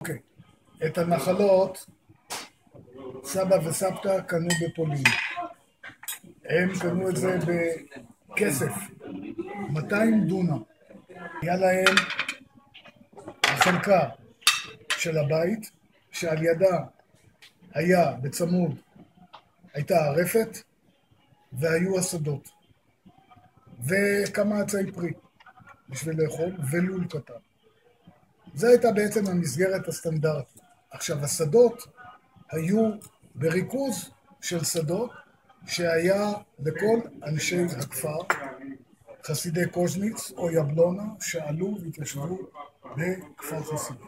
אוקיי, את הנחלות סבא וסבתא קנו בפולין. הם קנו את זה בכסף, 200 דונם. היה להם החלקה של הבית, שעל ידה היה בצמוד, הייתה הרפת, והיו השדות. וכמה עצי פרי בשביל לאכול, ולול קטן. זו הייתה בעצם המסגרת הסטנדרטית. עכשיו, השדות היו בריכוז של שדות שהיה לכל אנשי הכפר, חסידי קוז'ניץ או יבלונה, שעלו והתיישבו בכפר חסידים.